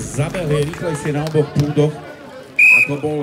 Zabehli rýchlejšie na oboch prúdoch, ako bol